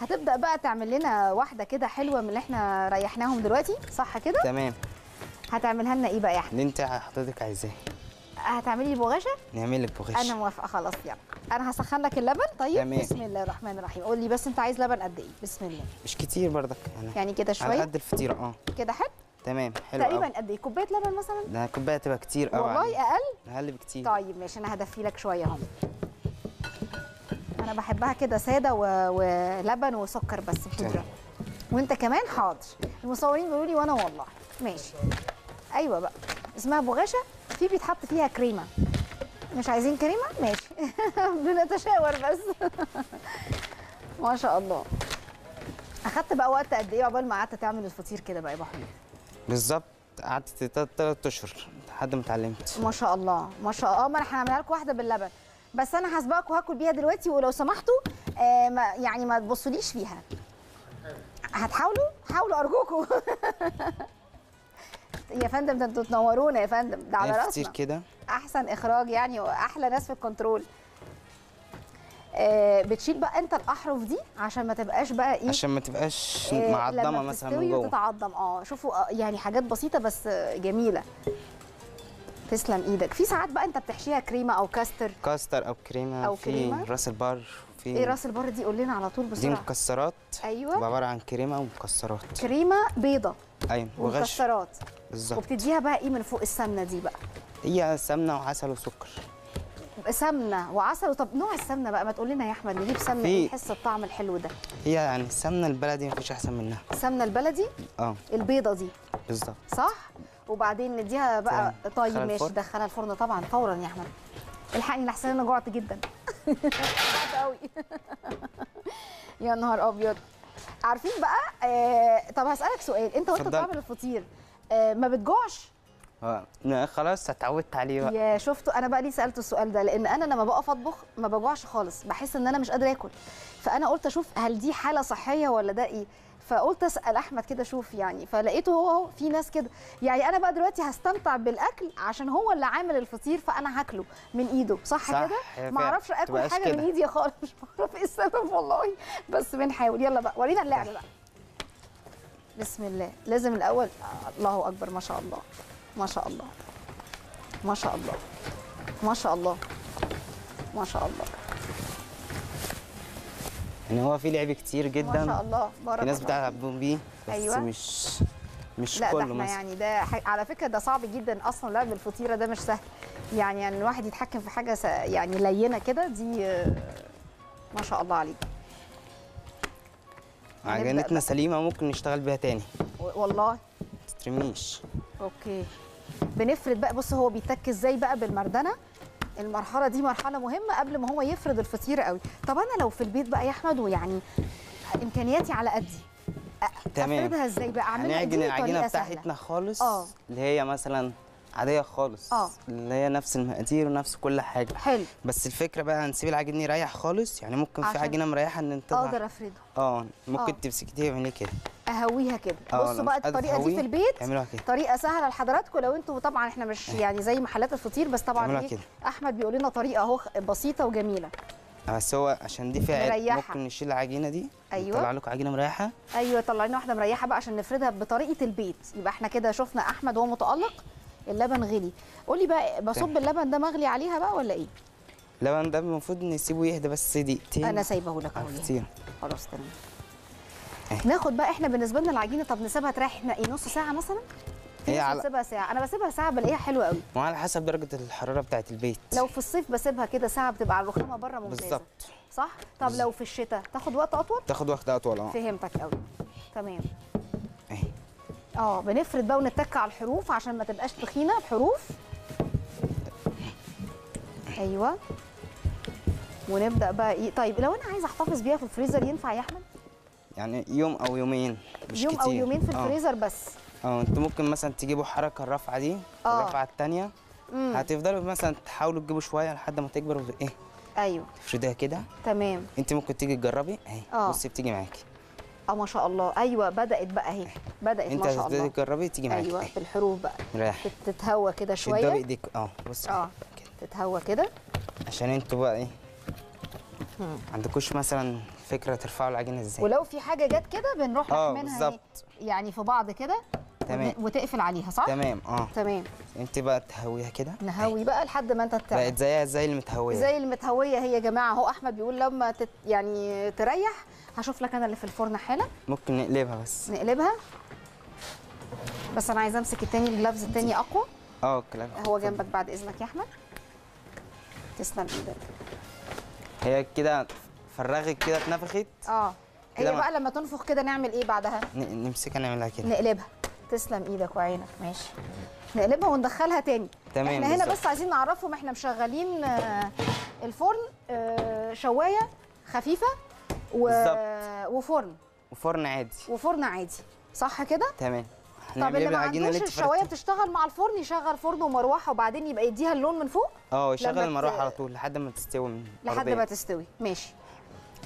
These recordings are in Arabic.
هتبدأ بقى تعمل لنا واحدة كده حلوة من اللي إحنا ريحناهم دلوقتي صح كده؟ تمام. هتعملها لنا إيه بقى يا احمد اللي انت حضرتك عايزاه. هتعملي لي بغاشه نعمل لك بغش أنا موافقة خلاص يلا. أنا هسخن لك اللبن طيب؟ تمام. بسم الله الرحمن الرحيم. قول لي بس أنت عايز لبن قد إيه؟ بسم الله. مش كتير برضك يعني يعني كده على شوية؟ قد الفطيرة آه. كده حلو؟ تمام حلو تقريبا قد إيه؟ كوباية لبن مثلا؟ ده كوباية تبقى كتير قوي والله أقل؟ أقل بكتير. طيب ماشي أنا هدفي لك شوية أهو. أنا بحبها كده ساده. ولبن وسكر بس بودره. وانت كمان حاضر. المصورين بيقولوا لي وأنا والله. ماشي. أيوه بقى. اسمها بغاشه. في بيتحط فيها كريمه. مش عايزين كريمه؟ ماشي. بنتشاور بس. ما شاء الله. اخدت بقى وقت قد إيه عقبال ما قعدت تعمل الفطير كده بقى يا ابو حميد بالظبط. قعدت ثلاث أشهر لحد ما اتعلمت. ما شاء الله. ما شاء الله ما أنا هعملها لكم واحدة باللبن. بس أنا هسبقكم وهاكل بيها دلوقتي ولو سمحتوا آه ما يعني ما تبصوليش فيها. هتحاولوا؟ حاولوا ارجوكم. يا فندم ده أنتوا تنورونا يا فندم. ده على راسنا. كتير كده. احسن اخراج يعني واحلى ناس في الكنترول. آه بتشيل بقى انت الاحرف دي عشان ما تبقاش بقى إيه؟ عشان ما تبقاش آه، معضمة مثلا من جوه. وتتعضم. آه شوفوا آه، يعني حاجات بسيطة بس آه، جميلة. تسلم إيدك. في ساعات بقى انت بتحشيها كريمة أو كاستر؟ كاستر أو كريمة. أو في كريمة. راس البر في إيه راس البر دي؟ قول لنا على طول دي بسرعة. مكسرات. أيوة. تبقى عبارة عن كريمة ومكسرات. كريمة بيضة. أيوه وغش. ومكسرات. بالظبط. وبتديها بقى إيه من فوق السمنة دي بقى؟ هي سمنة وعسل وسكر. سمنة وعسل. طب نوع السمنة بقى؟ ما تقول لنا يا أحمد نجيب سمنة في- إيه نحس الطعم الحلو ده. هي يعني السمنة البلدي مفيش أحسن منها. السمنة البلدي؟ آه. البيضة دي. بالظبط. صح؟ وبعدين نديها بقى. طيب ماشي. دخلها الفرن طبعا فورا يا أحمد الحقني لحسن أنا جوعت جدا جوعت قوي يا نهار أبيض عارفين بقى آه طب هسألك سؤال أنت وأنت. بتعمل الفطير آه ما بتجوعش آه لا، خلاص اتعودت عليه بقى. يا شفتوا أنا بقى ليه سألت السؤال ده؟ لأن أنا لما بقف أطبخ ما بجوعش خالص بحس إن أنا مش قادرة آكل. فأنا قلت أشوف هل دي حالة صحية ولا ده إيه؟ فقلت أسأل أحمد كده شوف يعني. فلقيته هو هو في ناس كده. يعني أنا بقى دلوقتي هستمتع بالأكل عشان هو اللي عامل الفطير فأنا هاكله من إيده. صح, صح، كده؟ ما. أعرفش آكل حاجة من كده. إيدي خالص. مش بعرف إيه السبب والله. بس بنحاول. يلا بقى ورينا اللعبة بقى. بسم الله. لازم الأول الله أكبر ما شاء الله. ما شاء الله. ما شاء الله. ما شاء الله. ما شاء الله. يعني هو في لعب كتير جدا. ما شاء الله. بارك في ناس الله. بتلعب بيه بس أيوة. مش مش لا ده كله إحنا مثلا. يعني ده ح- على فكرة ده صعب جدا أصلا لعب الفطيرة ده مش سهل. يعني يعني الواحد يتحكم في حاجة س- يعني لينة كده دي ما شاء الله عليك. عجينتنا. سليمة ممكن نشتغل بيها تاني. والله. ما تترميش. أوكي. بنفرد بقى بص هو بيتك إزاي بقى بالمردنة؟ المرحلة دي مرحلة مهمة قبل ما هو يفرد الفطير قوي. طب أنا لو في البيت بقى يا أحمد ويعني إمكانياتي على قدي تمام. أفردها إزاي بقى؟ أعملها هنعجن العجينة بتاعتنا خالص آه. اللي هي مثلا عادية خالص آه. اللي هي نفس المقادير ونفس كل حاجة. حلو. بس الفكرة بقى هنسيب العجين يريح خالص يعني ممكن في عجينة مريحة إن تطلع. أقدر أفرده. آه ممكن آه. تمسكي تعملي كده. أهويها كده آه، بصوا بقى الطريقة دي في البيت. طريقة سهلة لحضراتكم لو أنتوا طبعا إحنا مش يعني زي محلات الفطير بس طبعا إيه. أحمد بيقول لنا طريقة اهو بسيطة وجميلة بس هو عشان دي فيها مريحة. ممكن نشيل العجينه دي أيوة. نطلع لكم عجينة مريحة أيوه طلع لنا واحدة مريحة بقى عشان نفردها بطريقة البيت يبقى إحنا كده شفنا أحمد وهو متألق اللبن غلي قولي بقى بصب. اللبن ده مغلي عليها بقى ولا إيه اللبن ده المفروض نسيبه يهدى بس دقيقتين أنا سايبه لك أهو خلاص تمام. ناخد بقى إحنا بالنسبة لنا العجينة طب نسيبها تريح إحنا إيه نص ساعة مثلا؟ في هي ناس على- بتسيبها ساعة. أنا بسيبها ساعة بلاقيها حلوة قوي وعلى حسب درجة الحرارة بتاعت البيت. لو في الصيف بسيبها كده ساعة بتبقى على الرخامة بره ممتازة. بالظبط. صح؟ طب لو في الشتاء تاخد وقت أطول؟ تاخد وقت أطول آه. فهمتك قوي تمام. اهي آه بنفرد بقى ونتك على الحروف عشان ما تبقاش تخينة بحروف أيوه. ونبدأ بقى إيه طيب لو أنا عايزه أحتفظ بيها في الفريزر ينفع يا أحمد؟ يعني يوم أو يومين مش يوم كتير. أو يومين في آه. الفريزر بس. آه أنتوا ممكن مثلا تجيبوا حركة الرفعة دي آه. الرفعة الثانية هتفضلوا مثلا تحاولوا تجيبوا شوية لحد ما تكبر وت- إيه؟ أيوه. تفرديها كده. تمام. أنت ممكن تيجي تجربي. أهي. آه. بصي بتيجي معاكي. آه ما شاء الله. أيوه بدأت بقى أهي. بدأت أنت ما شاء الله. تجربي تيجي معاكي. أيوه اهي في الحروف بقى. تت- تتهوى كده شوية. بايديك آه بصي. آه. تتهوى كده. عشان أنتوا بقى إيه. عندكوش مثلا الفكرة ترفعوا العجينة إزاي. ولو في حاجة جت كده بنروح آه منها بالظبط. يعني في بعض كده تمام. وت- وتقفل عليها صح؟ تمام آه. تمام. أنت بقى تهويها كده. نهوي بقى لحد ما أنت تعمل بقت زيها زي المتهوية. زي المتهوية هي يا جماعة. أهو أحمد بيقول لما تت يعني تريح هشوف لك أنا اللي في الفرن حالا. ممكن نقلبها بس. نقلبها. بس أنا عايزة أمسك التاني الجلافز التاني أقوى. آه الكلام هو جنبك بعد إذنك يا أحمد. تسلم. إيدك هي كده فرغت كده اتنفخت؟ آه. هي بقى لما تنفخ كده نعمل إيه بعدها؟ نمسكها نعملها كده. نقلبها. تسلم إيدك وعينك. ماشي. نقلبها وندخلها تاني. تمام إحنا هنا بالظبط. بس عايزين نعرفهم إحنا مشغلين آه، الفرن آه، شواية خفيفة و... وفرن. وفرن عادي. وفرن عادي. صح كده؟ تمام. طب اللي هنقلب ما اللي عندوش الشواية بتشتغل مع الفرن يشغل فرن ومروحة وبعدين يبقى يديها اللون من فوق؟ آه يشغل المروحة على طول لحد ما تستوي من لحد. ما تستوي. ماشي.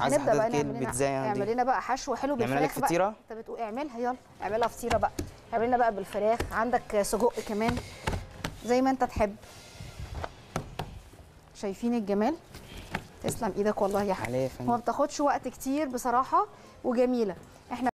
عايز حضرتك إيه لنا البيتزاية اعمل دي لنا بقى حشو حلو بالفراخ لك بقى. فطيرة؟ انت بتقول اعملها يلا. اعملها فطيرة بقى. اعمل لنا بقى بالفراخ. عندك سجق كمان زي ما انت تحب. شايفين الجمال؟ تسلم إيدك والله يا حبيبي. فندم. بتاخدش وقت كتير بصراحة وجميلة. إحنا